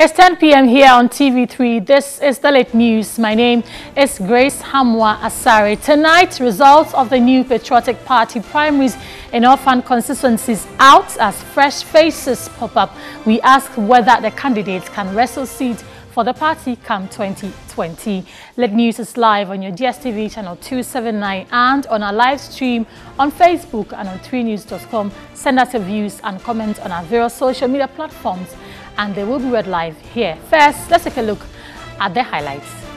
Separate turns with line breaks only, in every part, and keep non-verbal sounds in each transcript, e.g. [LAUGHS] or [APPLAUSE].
It's 10 p.m. here on TV3. This is the late news. My name is Grace Hamwa Asari. Tonight, results of the new Patriotic Party primaries in orphan constituencies out as fresh faces pop up. We ask whether the candidates can wrestle seats for the party come 2020. Late News is live on your DSTV channel 279 and on our live stream on Facebook and on 3news.com. Send us your views and comments on our various social media platforms and they will be read live here. First, let's take a look at the highlights.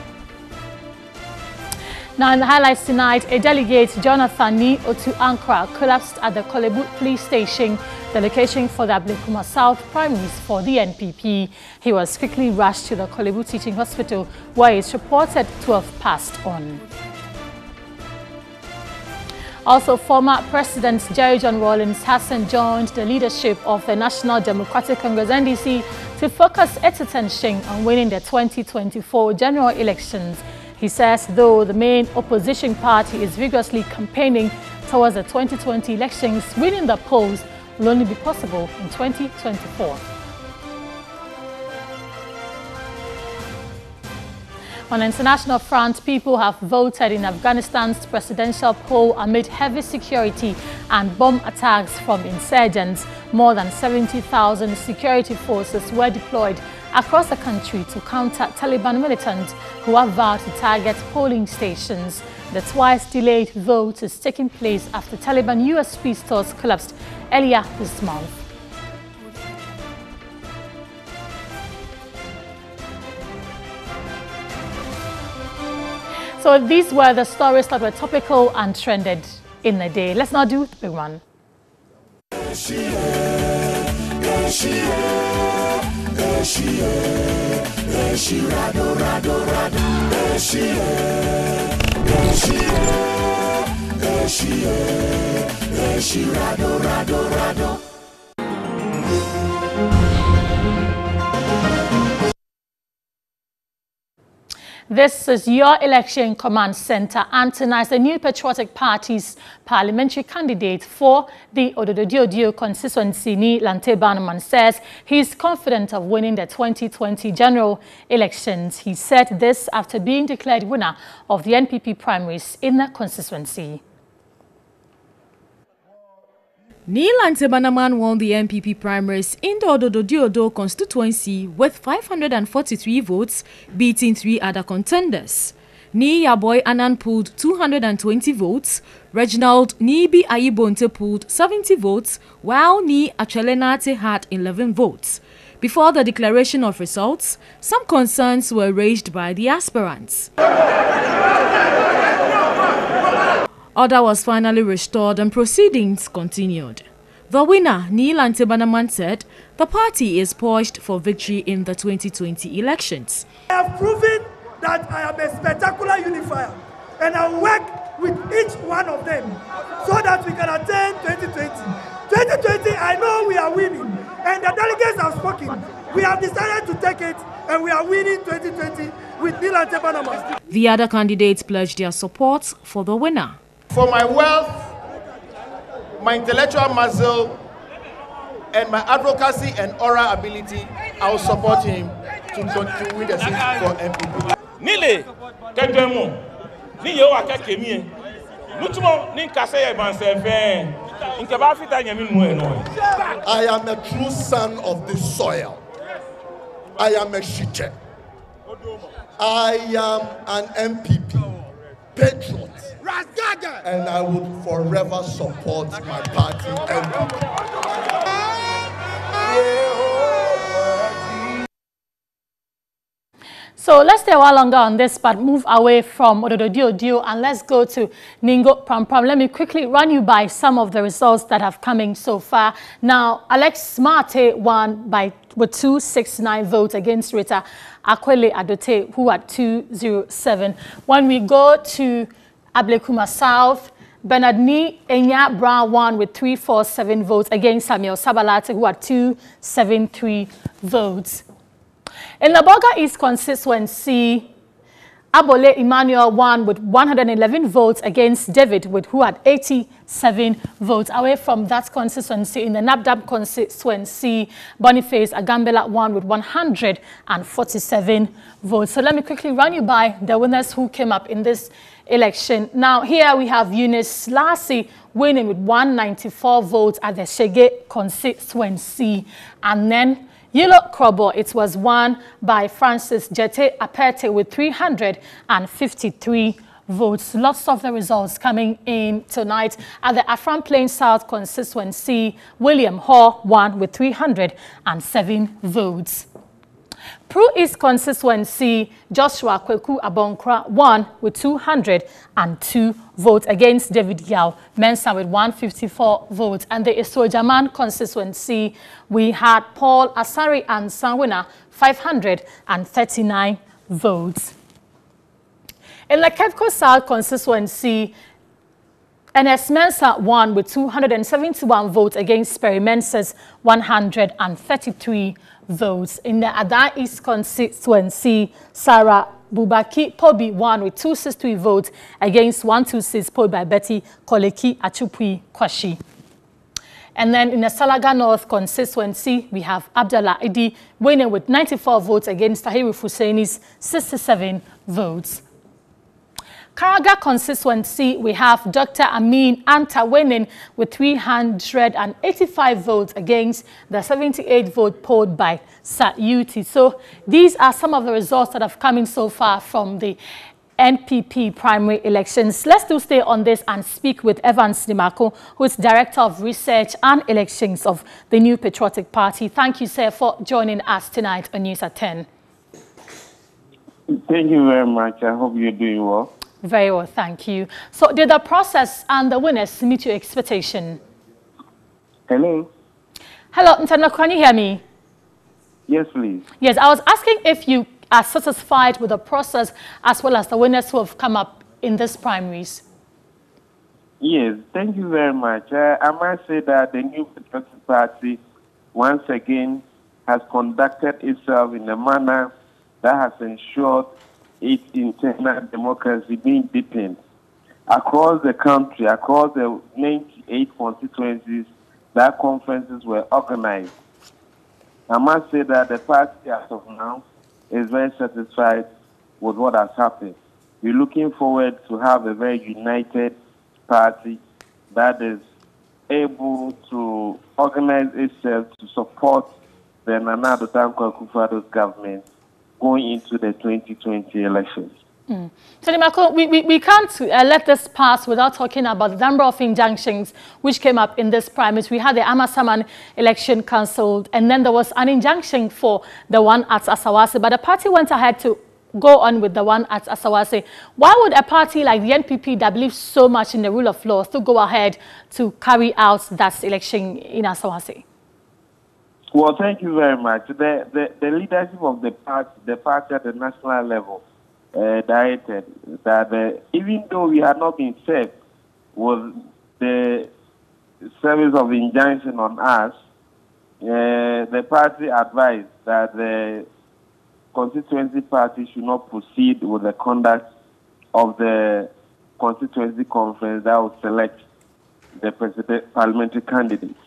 Now in the highlights tonight, a delegate, Jonathan Ni Otu Ankra, collapsed at the Korle Bu police station, the location for the Ablekuma South primaries for the NPP. He was quickly rushed to the Korle Bu teaching hospital where he is reported to have passed on. Also, former President Jerry John Rawlings has joined the leadership of the National Democratic Congress NDC to focus its attention on winning the 2024 general elections. He says, though the main opposition party is vigorously campaigning towards the 2020 elections, winning the polls will only be possible in 2024. On international front, people have voted in Afghanistan's presidential poll amid heavy security and bomb attacks from insurgents. More than 70,000 security forces were deployed across the country to counter Taliban militants who have vowed to target polling stations. The twice delayed vote is taking place after Taliban USP stores collapsed earlier this month. So these were the stories that were topical and trended in the day. Let's now do the big one. This is your election command center and tonight the new Patriotic Party's parliamentary candidate for the Ododo constituency, Ni Lante Bannerman, says he is confident of winning the 2020 general elections. He said this after being declared winner of the NPP primaries in the constituency.
Neil Antebanaman won the NPP primaries in the Ododo constituency with 543 votes, beating three other contenders. Ni Yaboy Anan pulled 220 votes, Reginald Nibi Ayibonte pulled 70 votes, while Ni Achelenate had 11 votes. Before the declaration of results, some concerns were raised by the aspirants. Order was finally restored and proceedings continued. The winner, Ni Lante Bannerman, said the party is poised for victory in the 2020 elections.
I have proven that I am a spectacular unifier and I work with each one of them so that we can attain 2020. 2020, I know we are winning and the delegates have spoken. We have decided to take it and we are winning 2020 with Ni Lante Bannerman.
The other candidates pledged their support for the winner.
For my wealth, my intellectual muscle, and my advocacy and oral ability, I will support him to, to win the seat for MPP.
Nile, kẹgbẹmu, ni yẹ wa kẹkẹ mi yẹ, nutumọ ni nkasẹ yẹ bansẹ fẹ, nkẹba fita yẹmi nu ẹ nọ.
I am a true son of this soil. I am a Shiche. I am an MPP, patriot. And I would forever support my party
So let's stay a while longer on this, but move away from Ododo Dio and let's go to Ningo Pram Pram. Let me quickly run you by some of the results that have coming so far. Now, Alex Smarte won by with 269 votes against Rita Akwele Adote, who had 207. When we go to Ablekuma South, Bernard Ni Enya Brown won with 347 votes against Samuel Sabalate, who had 273 votes. In the Boga East constituency, Abole Emmanuel won with 111 votes against David, with who had 87 votes. Away from that constituency, in the Nabdam constituency, Boniface Agambela won with 147 votes. So let me quickly run you by the winners who came up in this election. Now, here we have Eunice Lassie winning with 194 votes at the Shege constituency. And then Yilo Krobo, it was won by Francis Jete Aperte with 353 votes. Lots of the results coming in tonight at the Afram Plain South constituency. William Hall won with 307 votes. Pro East constituency, Joshua Kweku Abonkra won with 202 votes against David Yao Mensa with 154 votes. And the Isojaman constituency, we had Paul Asari and Sanwina 539 votes. In the Kepco South constituency, NS Mensa won with 271 votes against Perry Mensah's 133 votes. In the Ada East constituency, Sarah Bubaki Pobi won with 263 votes against 126 polled by Betty Koleki Achupui Kwashi. And then in the Salaga North constituency, we have Abdullah Idi winning with 94 votes against Tahiru Fusaini's 67 votes. Karaga constituency, we have Dr. Amin Anta winning with 385 votes against the 78 vote polled by SAUT. So these are some of the results that have come in so far from the NPP primary elections. Let's still stay on this and speak with Evans Nimako, who is Director of Research and Elections of the New Patriotic Party. Thank you, sir, for joining us tonight on News at 10.
Thank you very much. I hope you're doing well.
Very well, thank you. So did the process and the winners meet your expectation?
Hello?
Hello, Ntana, can you hear me?
Yes, please.
Yes, I was asking if you are satisfied with the process as well as the winners who have come up in these primaries.
Yes, thank you very much. Uh, I must say that the new Patriotic Party once again has conducted itself in a manner that has ensured its internal democracy being deepened. Across the country, across the 98 constituencies, that conferences were organized. I must say that the party as of now is very satisfied with what has happened. We're looking forward to have a very united party that is able to organize itself to support the Nana Dankwa Akufo-Addo's government going into the 2020 elections.
Mm. So, we, we, we can't uh, let this pass without talking about the number of injunctions which came up in this primaries. We had the Amasaman election cancelled, and then there was an injunction for the one at Asawase, but the party went ahead to go on with the one at Asawase. Why would a party like the NPP that believes so much in the rule of law still go ahead to carry out that election in Asawase?
Well, thank you very much. The, the, the leadership of the party, the party at the national level, uh, directed that even though we had not been served with the service of injunction on us, uh, the party advised that the constituency party should not proceed with the conduct of the constituency conference that would select the parliamentary candidates.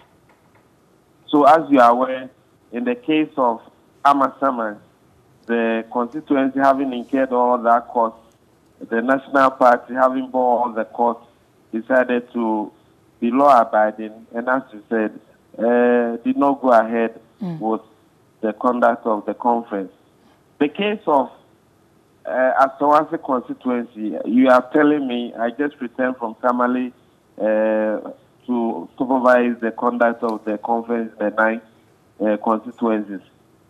So as you are aware, in the case of Amasaman, the constituency having incurred all that cost, the National Party having borne all the cost, decided to be law abiding and as you said, uh, did not go ahead mm. with the conduct of the conference. The case of uh, Asawase constituency, you are telling me, I just returned from Tamale uh, to supervise the conduct of the conference in the nine uh, constituencies.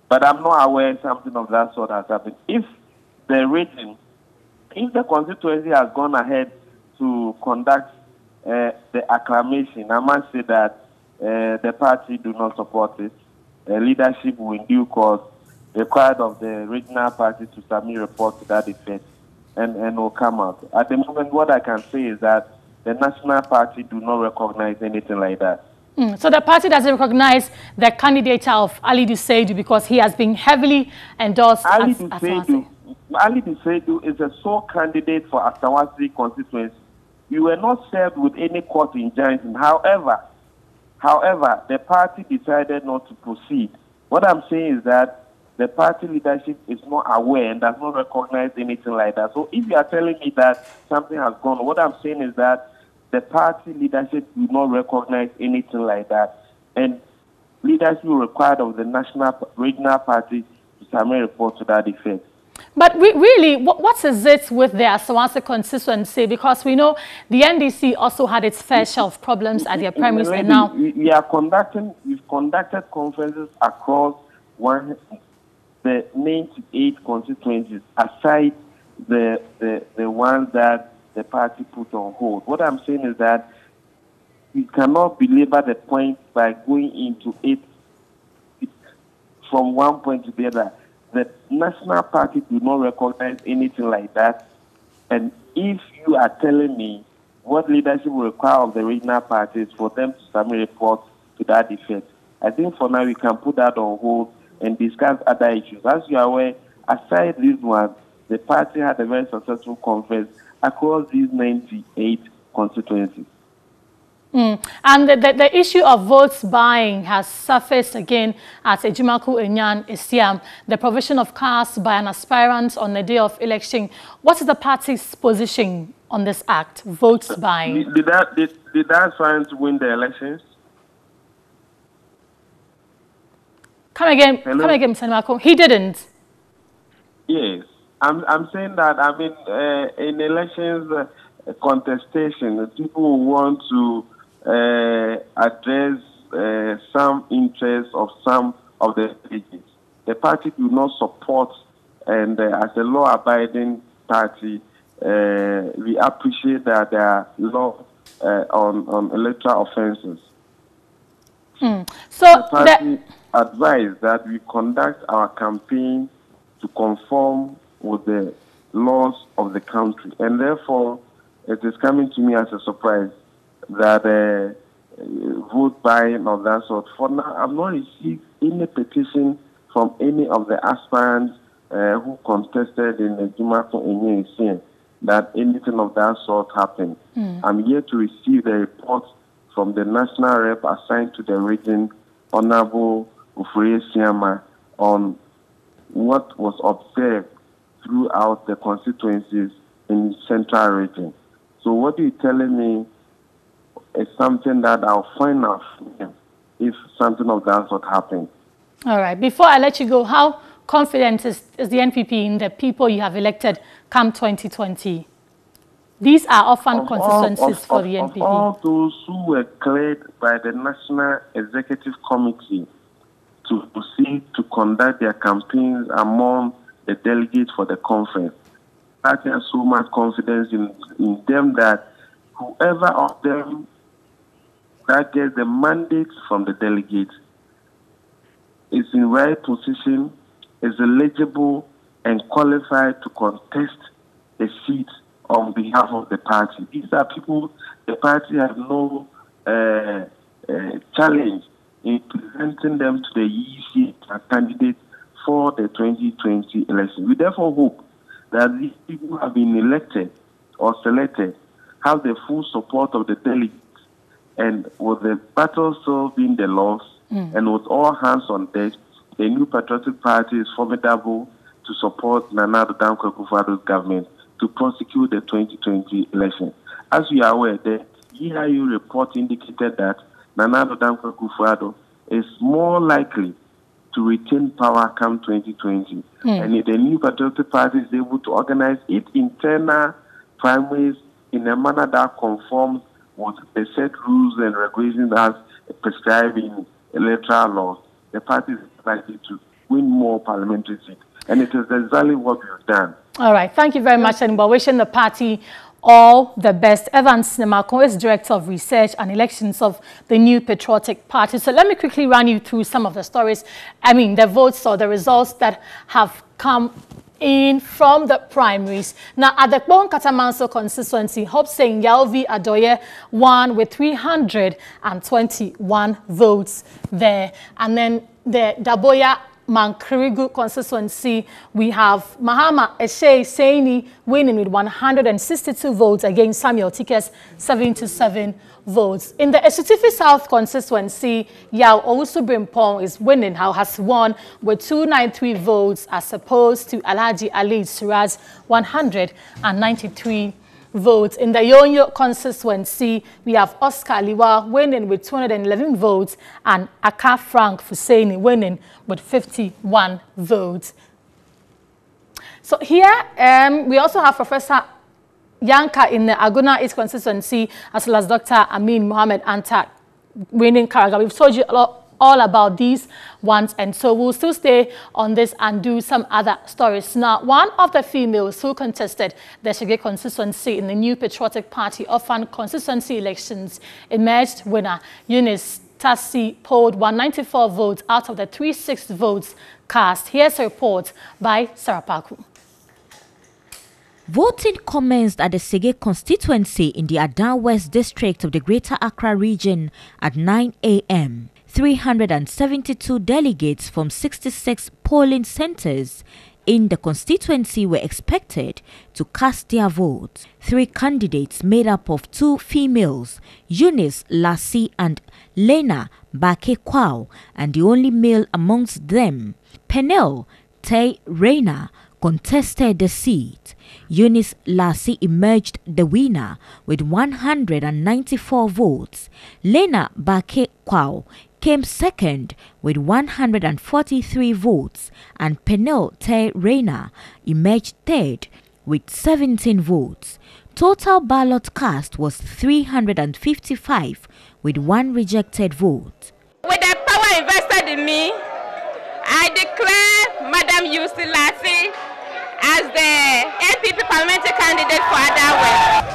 But I'm not aware something of that sort has happened. If the region, if the constituency has gone ahead to conduct uh, the acclamation, I must say that uh, the party do not support it. Leadership will in due course required of the regional party to submit report to that effect and, and will come out. At the moment, what I can say is that the National Party do not recognize anything like that.
Mm. So the party doesn't recognize the candidate of Ali Dusseidu because he has been heavily endorsed
Ali
as,
Dusseidu, Ali Biseidu is a sole candidate for Asawase constituency. We were not served with any court injunction. However, however, the party decided not to proceed. What I'm saying is that the party leadership is not aware and does not recognize anything like that. So if you are telling me that something has gone, what I'm saying is that the party leadership do not recognize anything like that. And leadership required of the national regional party to submit a report to that effect.
But we, really, what, what is it with the Asawase constituency? Because we know the NDC also had its fair share of problems at their primaries, and now
we, are conducting. We've conducted conferences across one the 98 constituencies, aside the the the ones that the party put on hold. What I'm saying is that we cannot belabor the point by going into it from one point to the other the national party do not recognize anything like that. And if you are telling me what leadership will require of the regional parties for them to submit reports to that effect, I think for now we can put that on hold and discuss other issues. As you are aware, aside this one, the party had a very successful conference across these 98 constituencies.
Mm. And the, the, the, issue of votes buying has surfaced again at Ajumako Enyan Essiam, the provision of cars by an aspirant on the day of election. What is the party's position on this act, votes buying?
Did, did that, did, did that aspirant win the elections?
Come again, Hello? come again, Mr. Marco. He didn't.
Yes. I'm, I'm saying that, I mean, uh, in elections, uh, contestation, people want to uh, address uh, some interests of some of the delegates. The party do not support, and uh, as a law-abiding party, uh, we appreciate that there are law uh, on, on electoral offences.
Hmm. So
the party advised that we conduct our campaign to conform with the laws of the country, and therefore it is coming to me as a surprise that uh, vote buying of that sort. For now, I've not received any petition from any of the aspirants uh, who contested in the Jumako Enye that anything of that sort happened. Mm. I'm here to receive the report from the national rep assigned to the region, Honorable Ufure Siama, on what was observed throughout the constituencies in central region. So what you're telling me is something that I'll find out if something of that sort happens.
All right. Before I let you go, how confident is, is the NPP in the people you have elected come 2020? These are often of constituencies all, of, for the NPP.
Of all those who were cleared by the National Executive Committee to proceed to conduct their campaigns among the delegates for the conference, I have so much confidence in, in them that whoever of them that gets the mandate from the delegates is in right position, is eligible and qualified to contest a seat on behalf of the party. These are people the party has no uh, uh, challenge in presenting them to the EC as candidates for the 2020 election. We therefore hope that these people who have been elected or selected have the full support of the delegates and with the battle still being the loss, mm. and with all hands on deck, the new patriotic party is formidable to support Nana Akufo-Addo's government to prosecute the 2020 election. As you are aware, the EIU report indicated that Nana Akufo-Addo is more likely to retain power come 2020. Mm. And if the new patriotic party is able to organize its internal primaries in a manner that conforms with the set rules and regulations as prescribed in electoral laws, the party is likely to win more parliamentary seats. And it is exactly what we've done.
All right. Thank you very much, and we're wishing the party all the best. Evans Nimako is Director of Research and Elections of the New Patriotic Party. So let me quickly run you through some of the stories, I mean, the votes or the results that have come in from the primaries. Now, at the Kpone Katamanso constituency, Hope Saying Yalvi Adoye won with 321 votes there. And then the Daboya Mankarigu constituency, we have Mahama Eshe Saini winning with 162 votes against Samuel Tikes 77 votes. In the Asutifi South constituency, Yao Owusu Brimpong is winning, how has won with 293 votes as opposed to Alhaji Ali Suraj 193 votes. In the Yunyoo constituency, we have Oscar Liwa winning with 211 votes and Aka Frank Fuseni winning with 51 votes. So here, um, we also have Professor Yanka in the Agona East constituency, as well as Dr. Amin Mohammed Antak winning Karaga. We've told you a lot all about these ones and so we'll still stay on this and do some other stories. Now, one of the females who contested the Shege constituency in the new Patriotic Party Ofan constituency elections emerged winner. Eunice Tassi polled 194 votes out of the 36 votes cast. Here's a report by Sarah Parku.
Voting commenced at the Sege constituency in the Adan West district of the Greater Accra region at 9 a.m. 372 delegates from 66 polling centers in the constituency were expected to cast their votes. Three candidates made up of two females, Eunice Lassie and Lena Bake Kwao, and the only male amongst them, Penel Tay Reina, contested the seat. Eunice Lassie emerged the winner with 194 votes. Lena Bake Kwao came second with 143 votes and Penel Te Reina emerged third with 17 votes. Total ballot cast was 355 with one rejected vote.
With the power invested in me, I declare Madam Yusi Lassie as the NPP parliamentary candidate for Adawe.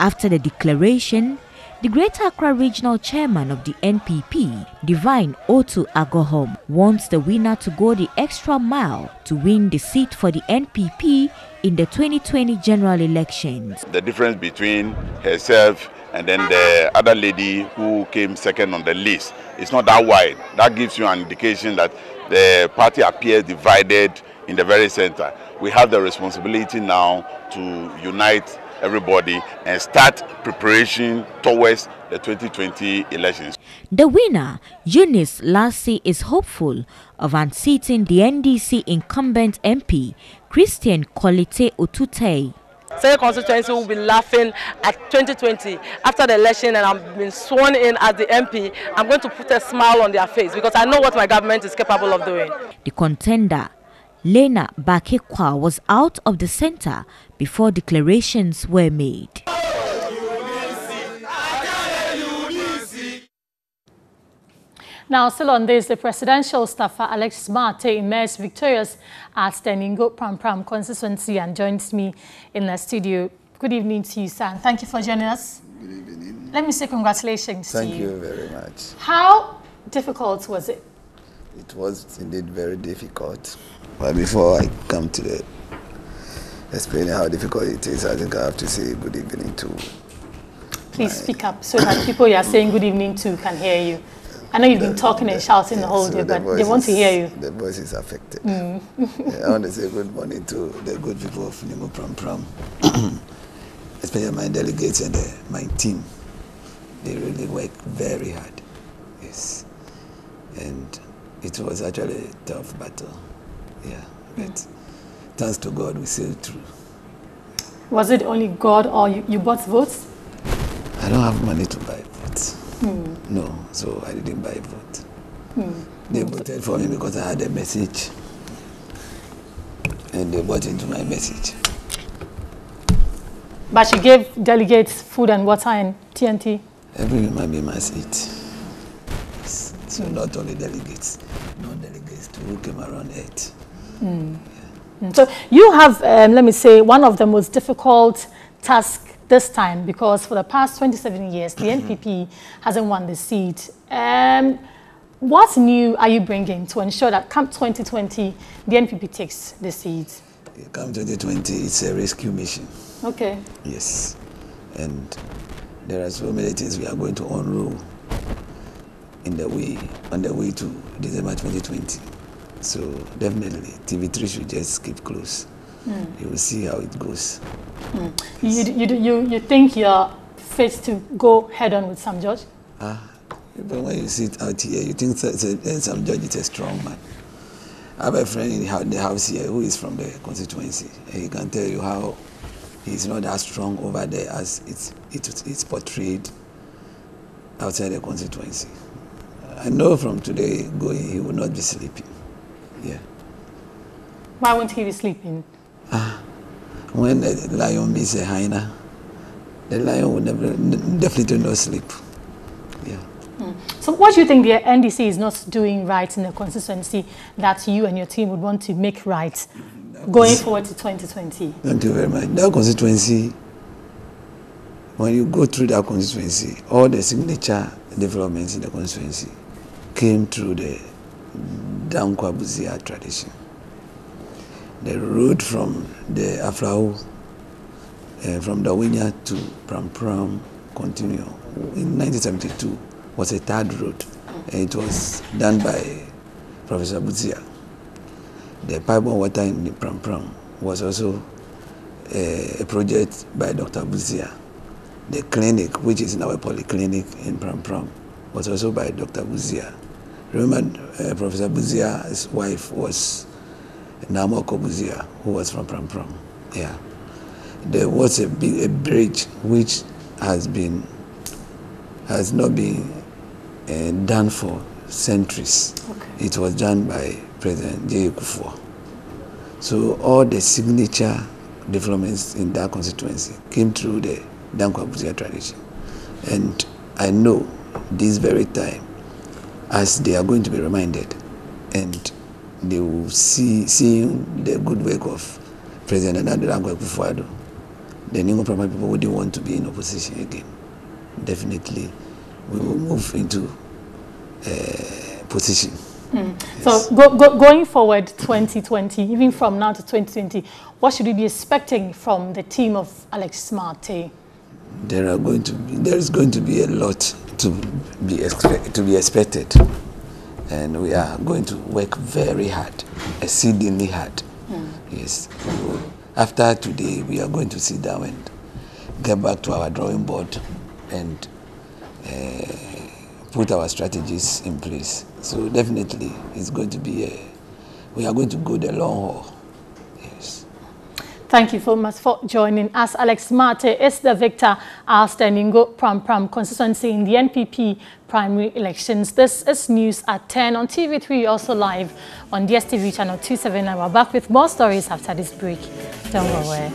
After the declaration, the Greater Accra Regional Chairman of the NPP, Divine Otoo Agorhom, wants the winner to go the extra mile to win the seat for the NPP in the 2020 general elections.
The difference between herself and then the other lady who came second on the list is not that wide. That gives you an indication that the party appears divided in the very center. We have the responsibility now to unite everybody and start preparation towards the 2020 elections.
The winner, Eunice Lassie, is hopeful of unseating the NDC incumbent MP, Christian Corletey Otuteye.
Second constituency will be laughing at 2020 after the election and I've been sworn in as the MP. I'm going to put a smile on their face because I know what my government is capable of doing.
The contender Lena Bakekwa was out of the center before declarations were made.
Now, still on this, the presidential staffer Alex Marte emerged victorious at the Ningo Pram Pram constituency and joins me in the studio. Good evening to you, sir. Thank you for joining us.
Good evening.
Let me say congratulations
Thank
to you.
you very much.
How difficult was it?
It was indeed very difficult. But before I come to the explaining how difficult it is, I think I have to say good evening to.
Please speak up so that people you are saying good evening to can hear you. I know you've been talking and shouting the whole
so
day,
the
but they want to hear you.
The voice is affected.
Mm. [LAUGHS]
Yeah, I want to say good morning to the good people of Ningo Pram Pram, [CLEARS THROAT] especially my delegates and uh, my team. They really work very hard. Yes. And it was actually a tough battle. Yeah. But thanks to God, we sailed through.
Was it only God or you, you bought votes?
I don't have money to buy votes.
Hmm.
No, so I didn't buy vote.
Hmm.
They voted for me because I had a message. And they bought into my message.
But she gave delegates food and water and TNT.
Every human being must eat. So not only delegates, non-delegates too who came around ate.
Mm. Mm. So you have, um, let me say, one of the most difficult tasks this time because for the past 27 years, the NPP hasn't won the seat. Um, what new are you bringing to ensure that come 2020, the NPP takes the seat?
Come 2020, it's a rescue mission.
Okay.
Yes. And there are so many things we are going to unroll in the way on the way to December 2020. So definitely, TV3 should just keep close. Mm. You will see how it goes.
Mm. You, you, you, you think you're fit to go head on with Sam George?
Ah, but when you sit out here, you think that Sam George is a strong man. I have a friend in the house here who is from the constituency, he can tell you how he's not as strong over there as it's, it's, it's portrayed outside the constituency. I know from today going, he will not be sleeping. Yeah.
Why won't he be sleeping?
Ah, when the lion meets a hyena, the lion will never, definitely do not sleep. Yeah.
Mm. So what do you think the NDC is not doing right in the constituency that you and your team would want to make right going forward to 2020?
Thank you very much. That constituency, when you go through that constituency, all the signature developments in the constituency came through the Danquah Abuzia tradition. The road from the Afrao, uh, from Dawhenya to Pram Pram, continue. In 1972 was a third road. And it was done by Professor Busia. The pipe water in Pram Pram was also a, a project by Dr. Busia. The clinic, which is now a polyclinic in Pram Pram, was also by Dr. Busia. Remember, uh, Professor Busia's wife was Naa Morkor Busia, who was from Pram Pram. Yeah. There was a, a bridge which has been has not been uh, done for centuries. Okay. It was done by President J. Kufuor. So all the signature developments in that constituency came through the Danquah Busia tradition. And I know this very time as they are going to be reminded and they will see seeing the good work of President Nana Akufo-Addo, the Ningo people wouldn't want to be in opposition again. Definitely, we will move into uh, position.
Mm. Yes. So go, go, going forward 2020, even from now to 2020, what should we be expecting from the team of Alex Smarte?
There are going to be, there is going to be a lot to be, to be expected. And we are going to work very hard, exceedingly hard. Mm. Yes. After today, we are going to sit down and get back to our drawing board and uh, put our strategies in place. So definitely, it's going to be a, we are going to go the long haul.
Thank you so much for joining us. Alex Smarte is the victor the Ningo Pram Pram constituency in the NPP primary elections. This is news at 10 on TV3, also live on DSTV channel 279. We're back with more stories after this break. Don't go away.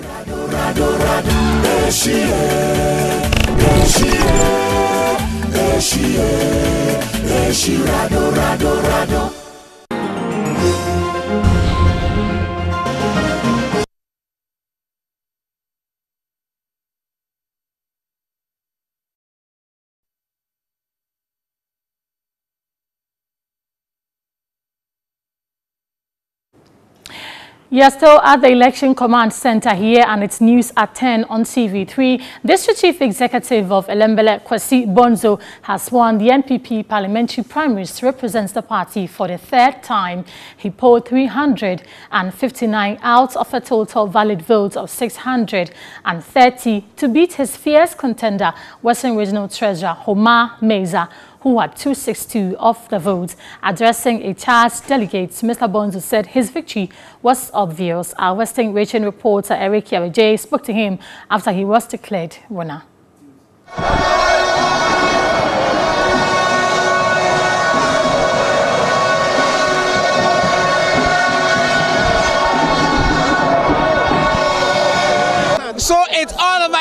You're still at the Election Command Center here and it's news at 10 on TV3. District Chief Executive of Ellembelle, Kwasi Bonzo, has won the NPP parliamentary primaries to represent the party for the third time. He polled 359 out of a total valid vote of 630 to beat his fierce contender, Western Regional Treasurer Homa Mensah, who had 262 of the votes. Addressing a charged delegates, Mr. Bonzo said his victory was obvious. Our Western region reporter Eric Yaweje spoke to him after he was declared winner.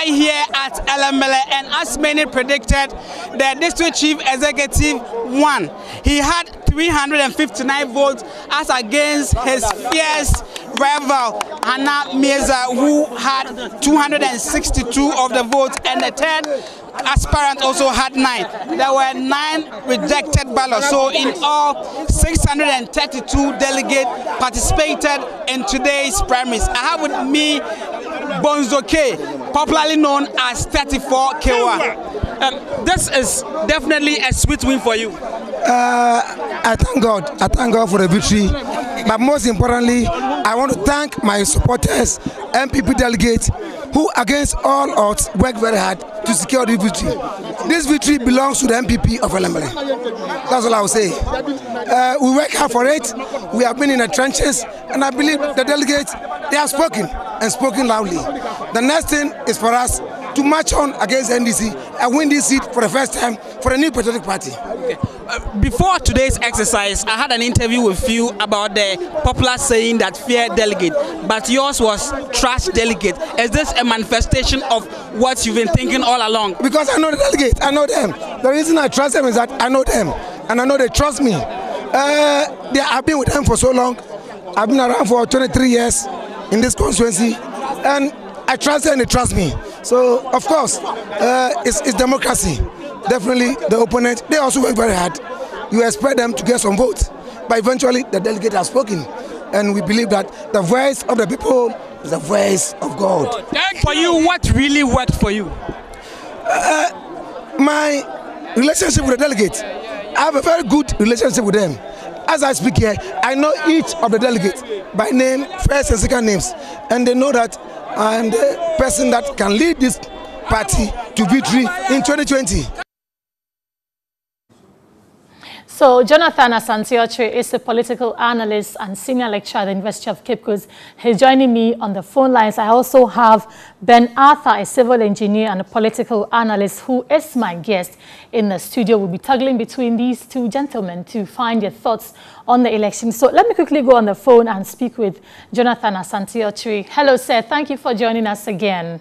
Over here at Ellembelle and as many predicted, the district chief executive won. He had 359 votes as against his fierce rival Hannah Mensah who had 262 of the votes and the third aspirant also had nine. There were nine rejected ballots. So in all, 632 delegates participated in today's primaries. I have with me Bonzo K, popularly known as 34 Kewa. Um, this is definitely a sweet win for you.
Uh, I thank God. I thank God for the victory. But most importantly, I want to thank my supporters, MPP delegates, who against all odds worked very hard to secure the victory. This victory belongs to the NPP of Ellembelle. That's all I will say. Uh, we work hard for it. We have been in the trenches, and I believe the delegates they have spoken and spoken loudly. The next thing is for us to march on against NDC and win this seat for the first time for the new patriotic party.
Okay. Uh, before today's exercise, I had an interview with you about the popular saying that fear delegate, but yours was trash delegate. Is this a manifestation of what you've been thinking all along?
Because I know the delegate, I know them. The reason I trust them is that I know them and I know they trust me. Uh, they, I've been with them for so long. I've been around for 23 years in this constituency and I trust them and they trust me. So, of course, uh, it's, it's democracy. Definitely, the opponent, they also work very hard. You expect them to get some votes. But eventually, the delegate has spoken. And we believe that the voice of the people is the voice of God.
For you, what really worked for you?
Uh, my relationship with the delegates. I have a very good relationship with them. As I speak here, I know each of the delegates by name, first and second names. And they know that I'm the person that can lead this party to victory in 2020.
So Jonathan Asante is a political analyst and senior lecturer at the University of Cape Coast. He's joining me on the phone lines. I also have Ben Arthur, a civil engineer and a political analyst who is my guest in the studio. We'll be toggling between these two gentlemen to find their thoughts on the election. So let me quickly go on the phone and speak with Jonathan Asante Hello, sir. Thank you for joining us again.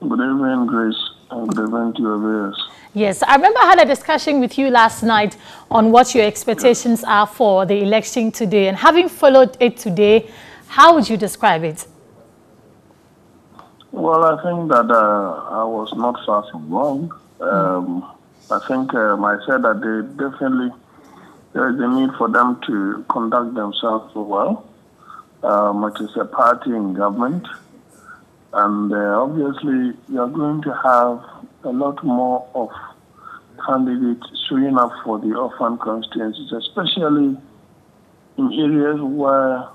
Good evening, Grace. And good evening to your viewers.
Yes, I remember I had a discussion with you last night on what your expectations are for the election today. And having followed it today, how would you describe it?
Well, I think that uh, I was not far from wrong. Um, I think um, I said that they definitely there is a need for them to conduct themselves well. Um, it is a party in government, and uh, obviously you are going to have a lot more of candidates showing up for the orphan constituencies, especially in areas where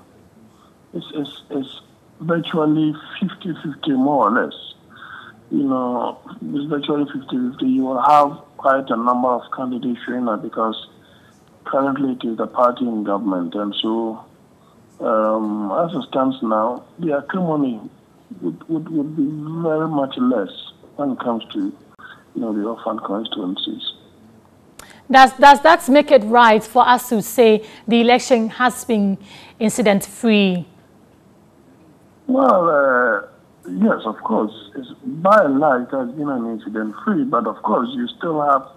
it's, it's, it's virtually 50-50 more or less. You know, it's virtually 50-50. You will have quite a number of candidates showing up because currently it is the party in government. And so, um, as it stands now, the acrimony would, would, would be very much less when it comes to you know, the orphan constituencies.
Does, does that make it right for us to say the election has been incident-free?
Well, uh, yes, of course. It's, by and large, it has been an incident-free, but of course, you still have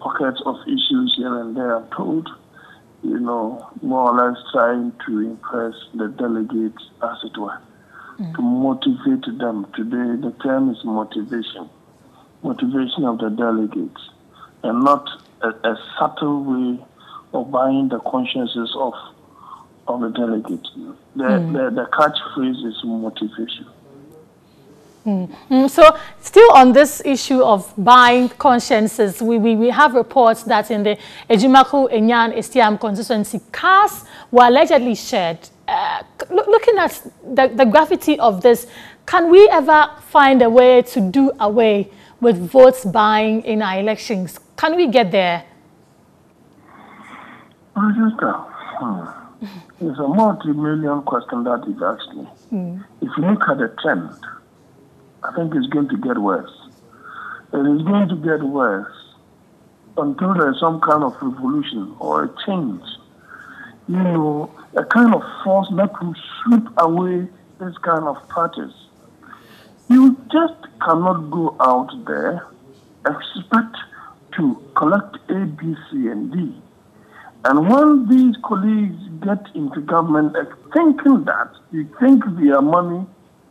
pockets of issues here and there, I'm told, you know, more or less trying to impress the delegates, as it were, mm. to motivate them. Today, the term is motivation motivation of the delegates and not a, a subtle way of buying the consciences of of the delegates. The, mm. the, the catchphrase is motivation.
Mm. Mm. So still on this issue of buying consciences, we, we, we have reports that in the Ajumako Enyan Essiam constituency, cars were allegedly shared. Uh, looking at the, the gravity of this, can we ever find a way to do away with votes buying in our elections. Can we get there?
Hmm. It's a multi-million question that is asked me. Mm. If you look at the trend, I think it's going to get worse. It is going to get worse until there's some kind of revolution or a change. You know, a kind of force that will sweep away this kind of parties. You just cannot go out there, expect to collect A, B, C, and D. And when these colleagues get into government uh, thinking that you think their money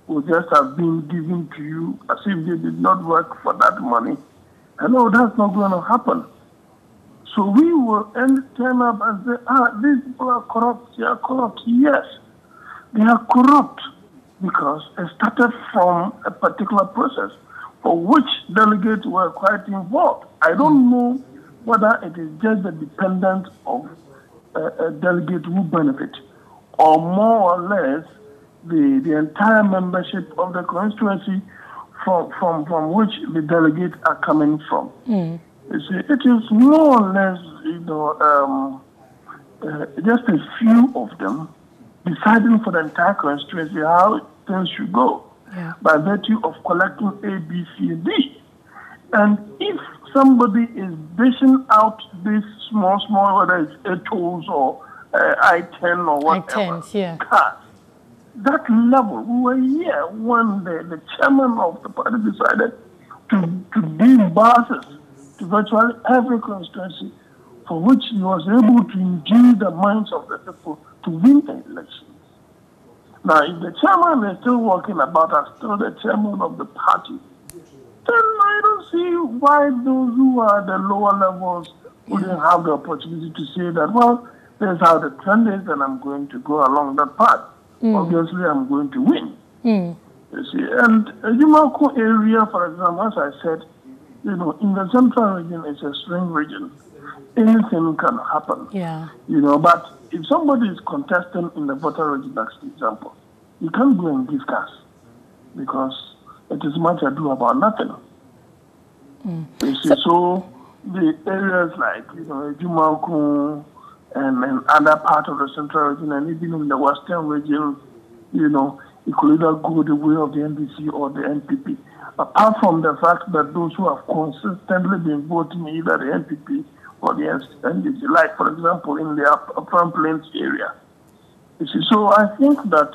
will just have been given to you as if they did not work for that money, hello, that's not going to happen. So we will end, turn up and say, ah, these people are corrupt, they are corrupt. Yes, they are corrupt because it started from a particular process for which delegates were quite involved. I don't know whether it is just the dependent of a, a delegate who benefit, or more or less the, the entire membership of the constituency from, from, from which the delegates are coming from.
Mm.
You see, it is more or less, you know, um, uh, just a few of them deciding for the entire constituency how things should go
Yeah.
by virtue of collecting A, B, C, and D. And if somebody is dishing out this small, small, whether it's ATOs or uh, I-10 or whatever,
I-10s, yeah.
cars, that level, we were here when the, the chairman of the party decided to, to give buses to virtually every constituency for which he was able to induce the minds of the people to win the election. Now, if the chairman is still walking about as still the chairman of the party, then I don't see why those who are at the lower levels wouldn't have the opportunity to say that, well, this is how the trend is, and I'm going to go along that path.
Mm.
Obviously, I'm going to win.
Mm.
You see, and Yumako area, for example, as I said, you know, in the central region, it's a swing region. Anything can happen.
Yeah.
You know, but if somebody is contesting in the voter register, for example, you can't go and give cash because it is much ado about nothing.
Mm.
You see, so, the areas like, you know, Jumaku and, and other part of the central region and even in the western region, you know, it could either go the way of the NDC or the NPP. Apart from the fact that those who have consistently been voting either the NPP or the NDC, like, for example, in the Afram Plains area. You see, so I think that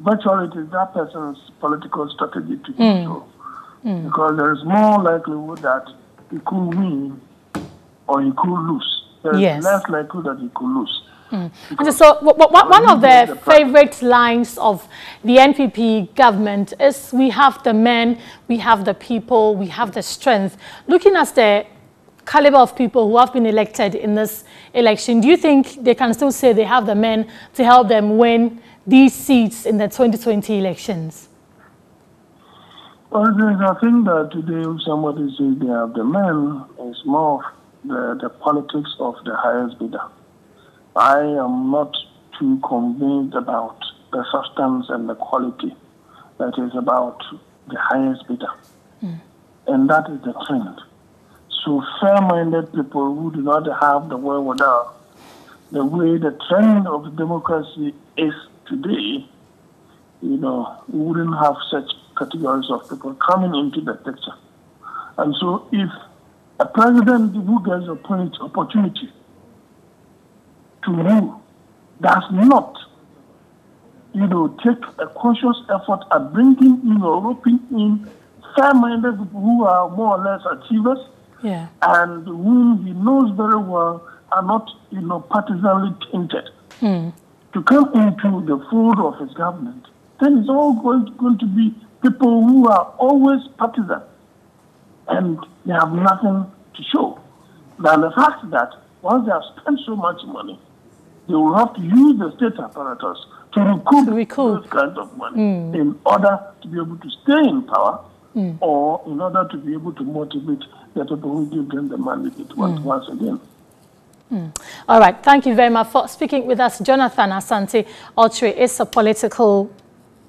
virtually it is that person's political strategy to do
Mm.
so because there is more likelihood that he could win or he could lose. There is
Yes.
less likelihood that he could lose.
Mm. And so, one of the favorite lines of the NPP government is we have the men, we have the people, we have the strength. Looking at the caliber of people who have been elected in this election, do you think they can still say they have the men to help them win these seats in the 2020 elections?
Well, there's- I think that today if somebody says they have the men, it's more of the, the politics of the highest bidder. I am not too convinced about the substance and the quality. That is about the highest bidder. Hmm. And that is the trend. So fair-minded people who do not have the wherewithal, the way the trend of democracy is today, you know, wouldn't have such categories of people coming into the picture. And so if a president who gets opportunity to rule does not, you know, take a conscious effort at bringing in or roping in fair-minded people who are more or less achievers
Yeah.
and whom he knows very well are not, you know, partisanly tainted
Mm.
to come into the fold of his government, then it's all going to, going to be people who are always partisan and they have nothing to show. Now, the fact that once they have spent so much money, they will have to use the state apparatus to recoup, those kinds of money
Mm.
in order to be able to stay in power
Mm.
or in order to be able to motivate the people who give them the mandate once,
Mm.
once again.
Mm. All right. Thank you very much for speaking with us. Jonathan Asante Otri is a political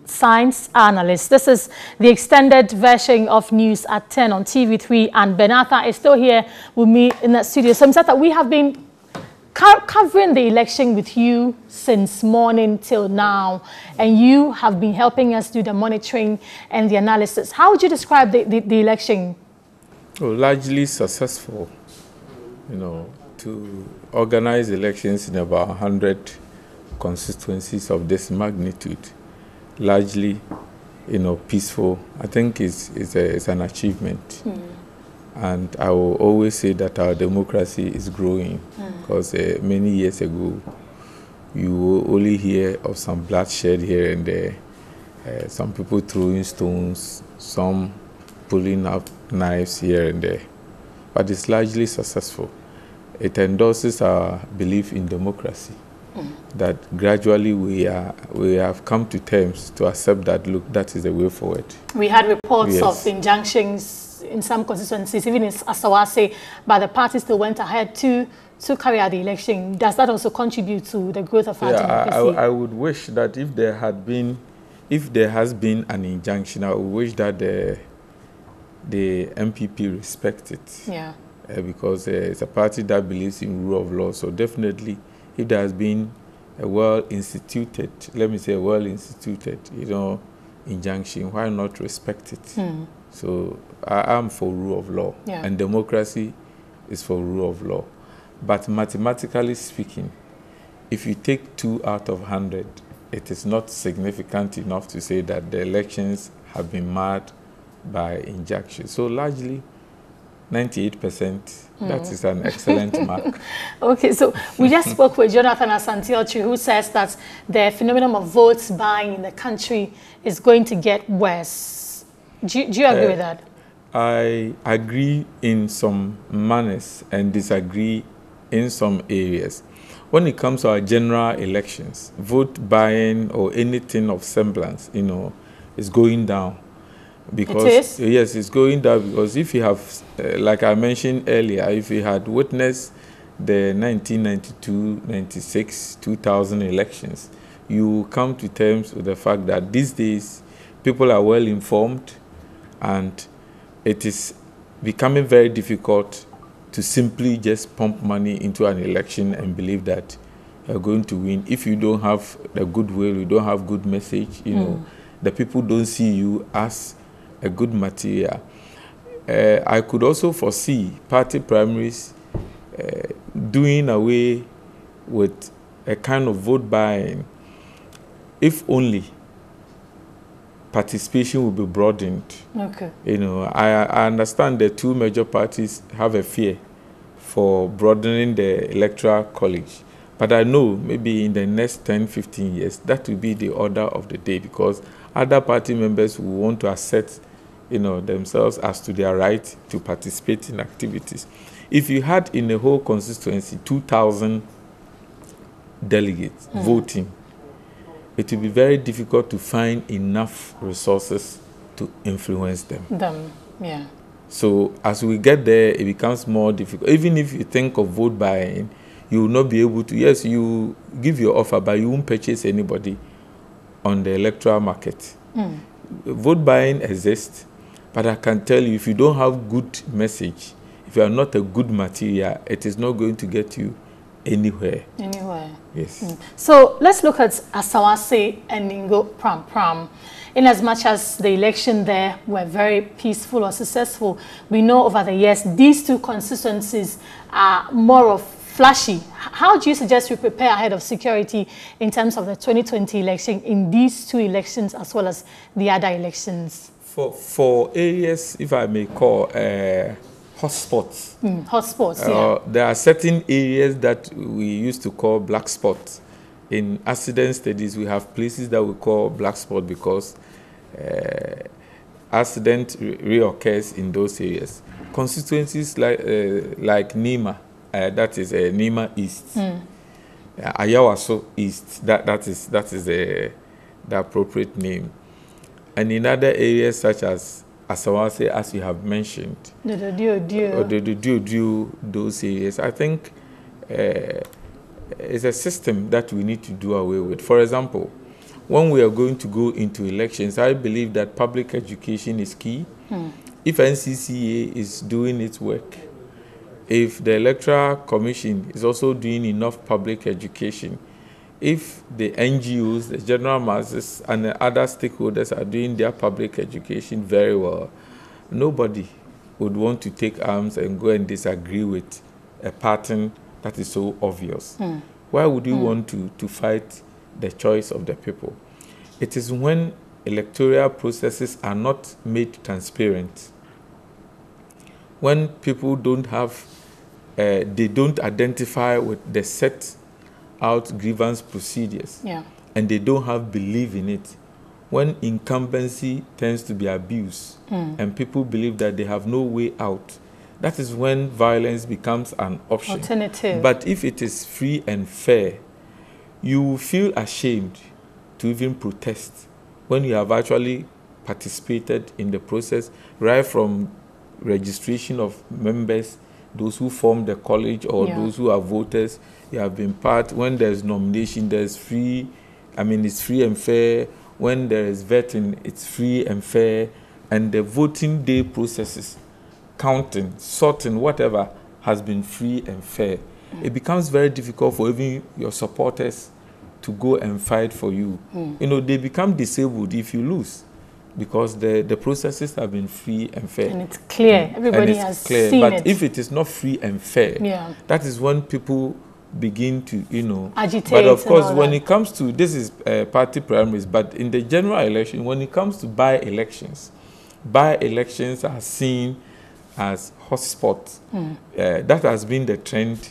science analyst. This is the extended version of news at 10 on TV3 and Ben Arthur is still here with me in the studio. So Msata, we have been covering the election with you since morning till now and you have been helping us do the monitoring and the analysis. How would you describe the, the, the election?
Oh, largely successful, you know, to organize elections in about 100 constituencies of this magnitude, largely, you know, peaceful. I think it's, it's, a, it's an achievement. Hmm. And I will always say that our democracy is growing
Mm.
because uh, many years ago, you will only hear of some bloodshed here and there, uh, some people throwing stones, some pulling out knives here and there. But it's largely successful. It endorses our belief in democracy. That gradually we are we have come to terms to accept that look that is the way forward.
We had reports
Yes.
of injunctions in some constituencies, even in Asawase, but the party still went ahead to to carry out the election. Does that also contribute to the growth of our
yeah,
democracy?
I, I, would wish that if there had been, if there has been an injunction, I would wish that the the NPP respect it.
Yeah.
Uh, because uh, it's a party that believes in rule of law. So definitely, if there has been a well instituted, let me say a well instituted, you know, injunction, why not respect it?
Hmm.
So I am for rule of law,
Yeah.
and democracy is for rule of law. But mathematically speaking, if you take two out of hundred, it is not significant enough to say that the elections have been marred by injunction. So largely, 98%, that
Hmm.
is an excellent [LAUGHS] mark.
Okay, so we just [LAUGHS] spoke with Jonathan Asantiochi, who says that the phenomenon of votes buying in the country is going to get worse. Do you, do you agree
Uh,
with that?
I agree in some manners and disagree in some areas. When it comes to our general elections, vote buying or anything of semblance, you know, is going down. Because
is?
yes, it's going down because if you have, uh, like I mentioned earlier, if you had witnessed the 1992, 96, 2000 elections, you come to terms with the fact that these days people are well informed and it is becoming very difficult to simply just pump money into an election and believe that you're going to win. If you don't have the goodwill, you don't have good message, you know,
Mm.
the people don't see you as a good material. Uh, I could also foresee party primaries uh, doing away with a kind of vote buying if only participation will be broadened.
Okay.
You know, I, I understand the two major parties have a fear for broadening the electoral college. But I know maybe in the next 10, 15 years, that will be the order of the day because other party members will want to assert you know, themselves as to their right to participate in activities. If you had in the whole constituency 2,000 delegates
Mm.
voting, it will be very difficult to find enough resources to influence them.
Them, yeah.
So as we get there, it becomes more difficult. Even if you think of vote buying, you will not be able to. Yes, you give your offer, but you won't purchase anybody on the electoral market.
Mm.
Vote buying exists, but I can tell you, if you don't have good message, if you are not a good material, it is not going to get you anywhere.
Anywhere.
Yes.
Mm. So let's look at Asawase and Ningo Pram Pram. In as much as the election there were very peaceful or successful, we know over the years these two constituencies are more of flashy. How do you suggest we prepare ahead of security in terms of the 2020 election in these two elections as well as the other elections?
For, for areas, if I may call, uh, hotspots,
Mm, hotspots, yeah.
Uh, there are certain areas that we used to call black spots. In accident studies, we have places that we call black spot because uh, accident re- reoccurs in those areas. Constituencies like uh, like Nima, uh, that is uh, Nima East,
Mm.
uh, Ayawaso East, that that is that is the the appropriate name, and in other areas such as Asawase, as you have mentioned,
Do, do, do, do.
the, the do do those areas. I think uh, it's a system that we need to do away with. For example, when we are going to go into elections, I believe that public education is key.
Hmm.
If NCCE is doing its work, if the Electoral Commission is also doing enough public education, if the NGOs, the general masses, and the other stakeholders are doing their public education very well, nobody would want to take arms and go and disagree with a pattern that is so obvious.
Hmm.
Why would you
Hmm.
want to, to fight the choice of the people? It is when electoral processes are not made transparent, when people don't have, uh, they don't identify with the set out grievance procedures
Yeah.
and they don't have belief in it when incumbency tends to be abused
Mm.
and people believe that they have no way out that is when violence becomes an option
Alternative.
but if it is free and fair you will feel ashamed to even protest when you have actually participated in the process right from registration of members, those who form the college or
Yeah.
those who are voters. You have been part. When there's nomination, there's free. I mean, it's free and fair. When there is vetting, it's free and fair. And the voting day processes, counting, sorting, whatever, has been free and fair. It becomes very difficult for even your supporters to go and fight for you.
Mm.
You know, they become disabled if you lose because the, the processes have been free and fair.
And it's clear.
Mm.
Everybody
And it's
has
clear.
seen
but
it.
if it is not free and fair,
Yeah.
that is when people begin to, you know.
Agitate
But of course, when it comes to this is uh, party primaries, but in the general election, when it comes to by elections, by elections are seen as hotspots.
Mm.
Uh, that has been the trend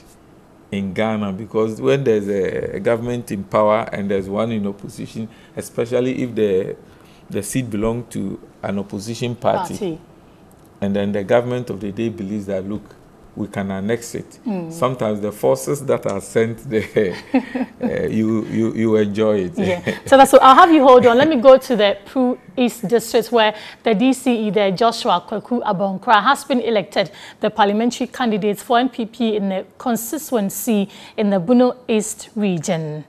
in Ghana because when there's a, a government in power and there's one in opposition, especially if the the seat belongs to an opposition party,
Party.
and then the government of the day believes that look, we can annex it.
Mm.
Sometimes the forces that are sent there, uh, [LAUGHS] you, you you enjoy it.
Yeah. [LAUGHS] So that's so I'll have you hold on. Let me go to the Pru East District where the DCE, the Joshua Kwaku Abonkra, has been elected the parliamentary candidate for NPP in the constituency in the Bono East region.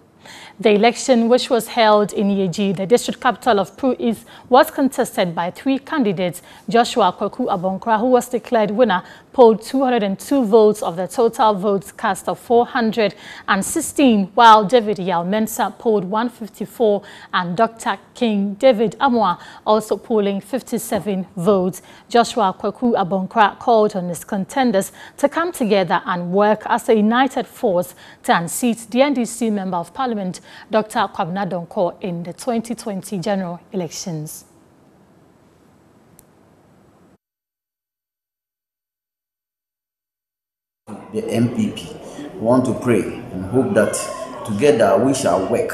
The election, which was held in Yeji, the district capital of Pru East, was contested by three candidates. Joshua Kwaku Abonkra, who was declared winner, polled 202 votes of the total votes cast of 416, while David Yalmensa polled 154 and Dr. King David Amwa also polling 57 votes. Joshua Kwaku Abonkra called on his contenders to come together and work as a united force to unseat the NDC Member of Parliament, Dr. Kwabena Donkor, in the 2020 general elections.
The NPP. We want to pray and hope that together we shall work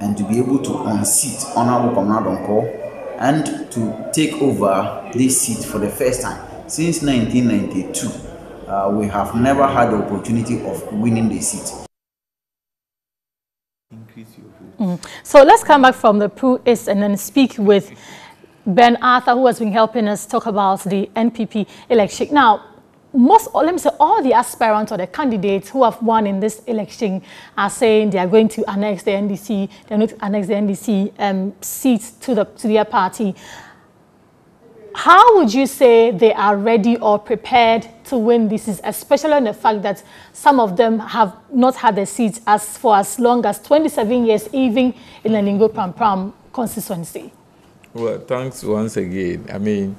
and to be able to unseat Honorable Kwabena Donkor and to take over this seat for the first time. Since 1992, uh, we have never had the opportunity of winning the seat.
Mm. So let's come back from the Pru East and then speak with Ben Arthur, who has been helping us talk about the NPP election. Now, most, let me say, all the aspirants or the candidates who have won in this election are saying they are going to annex the NDC, they're going to annex the NDC um, seats to, the, to their party. How would you say they are ready or prepared to win this, is especially on the fact that some of them have not had the seats as for as long as 27 years, even in the Ningo Pram Pram constituency?
Well, thanks once again. I mean,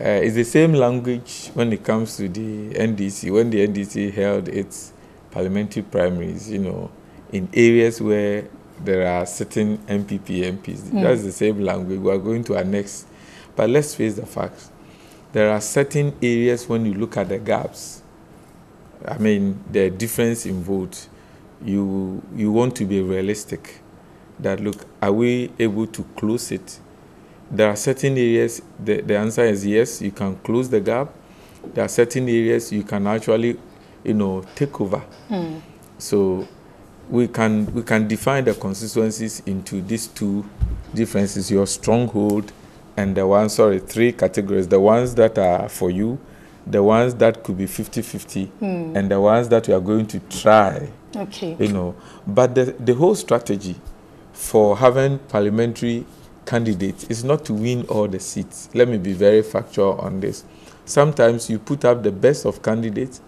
uh, it's the same language when it comes to the NDC. When the NDC held its parliamentary primaries, you know, in areas where there are certain NPP MPs,
Mm.
that's the same language. We are going to annex. But let's face the facts. There are certain areas when you look at the gaps, I mean, the difference in vote, you, you want to be realistic that look, are we able to close it? There are certain areas, the, the answer is yes, you can close the gap. There are certain areas you can actually, you know, take over.
Mm.
So we can we can define the constituencies into these two differences: your stronghold and the one sorry three categories: the ones that are for you, the ones that could be 50-50,
Hmm.
and the ones that you are going to try.
Okay.
You know, but the the whole strategy for having parliamentary candidates is not to win all the seats. Let me be very factual on this. Sometimes you put up the best of candidates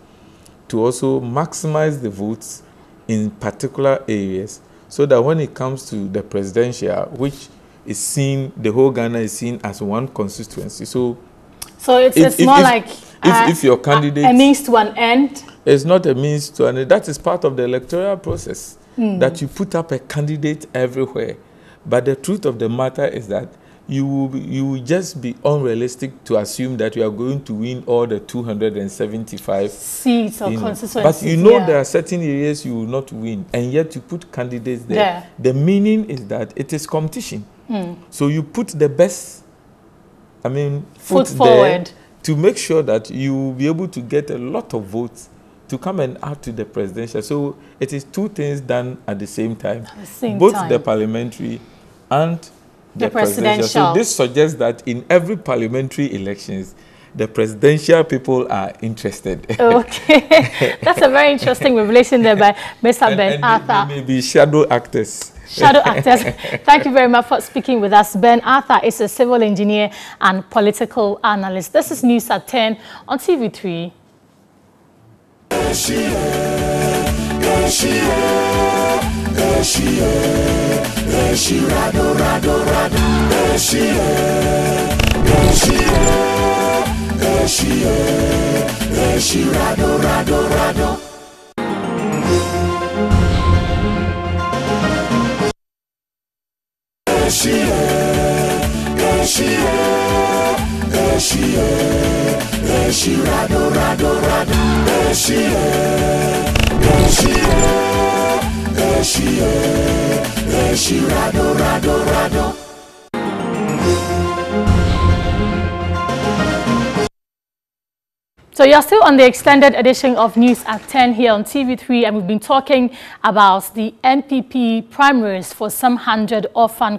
to also maximize the votes in particular areas so that when it comes to the presidential, which is seen, the whole Ghana is seen as one constituency. So,
So it's,
If-
it's
if-
more
if-
like
if-
uh,
if your
a-
candidate-
a means to an end.
it's not a means to an end. That is part of the electoral process
Mm.
that you put up a candidate everywhere. But the truth of the matter is that you will, be, you will just be unrealistic to assume that you are going to win all the 275
Seats or
you know. But you know
yeah.
there are certain areas you will not win, and yet you put candidates there.
There.
The meaning is that it is competition.
Mm.
So you put the best, I mean,
Foot
foot, there
forward.
to make sure that you will be able to get a lot of votes to come and add to the presidential. So it is two things done at the same time.
The same
Both
time.
the parliamentary and the,
The
presidential.
presidential.
So this suggests that in every parliamentary elections, the presidential people are interested.
Okay, [LAUGHS] that's a very interesting revelation there by Mr.
and,
Ben
and
Arthur.
They, they may be shadow actors.
Shadow [LAUGHS] actors. Thank you very much for speaking with us. Ben Arthur is a civil engineer and political analyst. This is News at 10 on TV3. Eshi eh, eshi rado rado rado. Eshi eh, eshi eh, eshi eh, eshi rado rado rado. Eshi eh, eshi eh, eshi eh, eshi rado rado rado. Eshi eh, eshi eh. So you're still on the extended edition of News at 10 here on TV3 and we've been talking about the NPP primaries for some hundred orphan